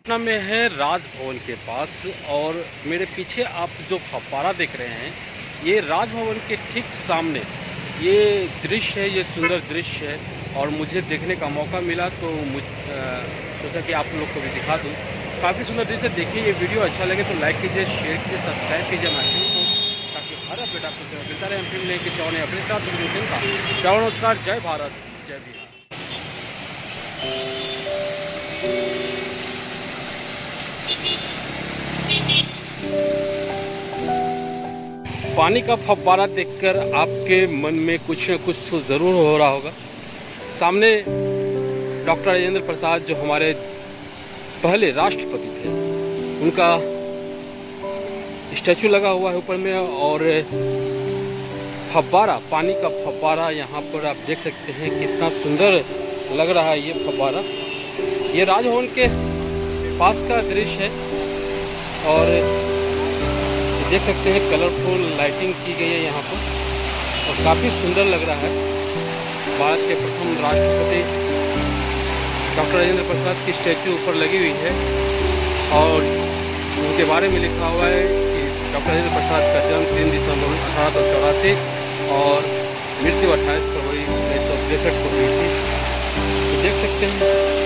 पटना में है राजभवन के पास और मेरे पीछे आप जो फव्वारा देख रहे हैं, ये राजभवन के ठीक सामने, ये दृश्य है, ये सुंदर दृश्य है और मुझे देखने का मौका मिला तो मुझ सोचा कि आप लोग को भी दिखा दूँ। काफ़ी सुंदर दृश्य देखिए ये वीडियो अच्छा लगे तो लाइक कीजिए, शेयर कीजिए, सब्सक्राइब कीजिए हमारे चैनल को, ताकि हर अपडेट आपको मिलता रहे। हम फ़िल्म लेके चौने अपने साथ। का नमस्कार जय भारत। जय बिहार। पानी का फव्वारा देखकर आपके मन में कुछ न कुछ तो ज़रूर हो रहा होगा। सामने डॉक्टर राजेंद्र प्रसाद जो हमारे पहले राष्ट्रपति थे, उनका स्टैचू लगा हुआ है ऊपर में और फव्वारा पानी का फव्वारा यहाँ पर आप देख सकते हैं, कितना सुंदर लग रहा है ये फव्वारा ये राजभवन के पास का दृश्य है और देख सकते हैं कलरफुल लाइटिंग की गई है यहाँ पर। और काफ़ी सुंदर लग रहा है। भारत के प्रथम राष्ट्रपति डॉक्टर राजेंद्र प्रसाद की स्टैचू ऊपर लगी हुई है और उनके बारे में लिखा हुआ है कि डॉक्टर राजेंद्र प्रसाद का जन्म तीन दिसंबर अठारह सौ चौरासी और मृत्यु अट्ठाईस फरवरी उन्नीस सौ तिरसठ को हुई थी। तो देख सकते हैं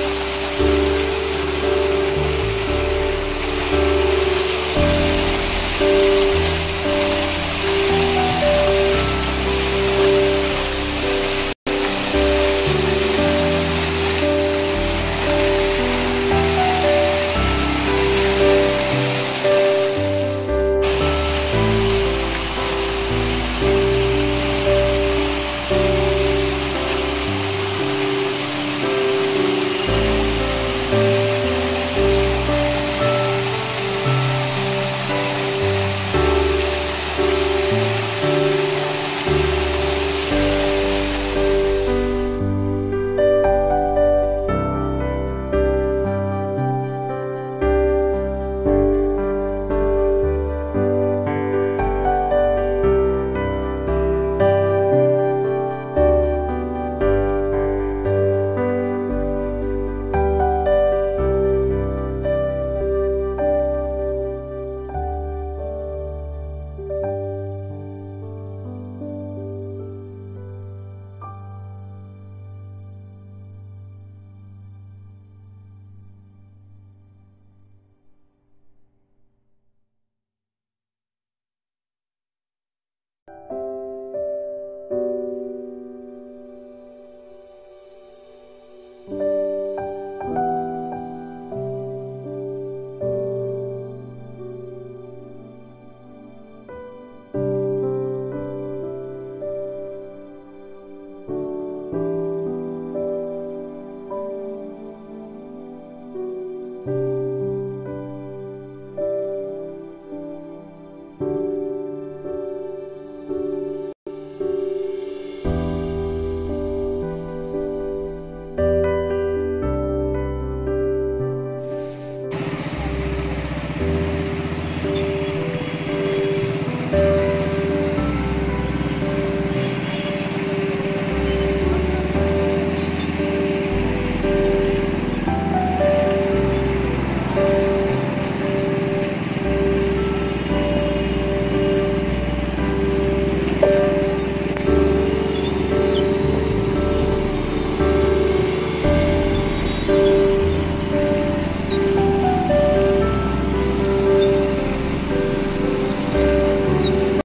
Thank you.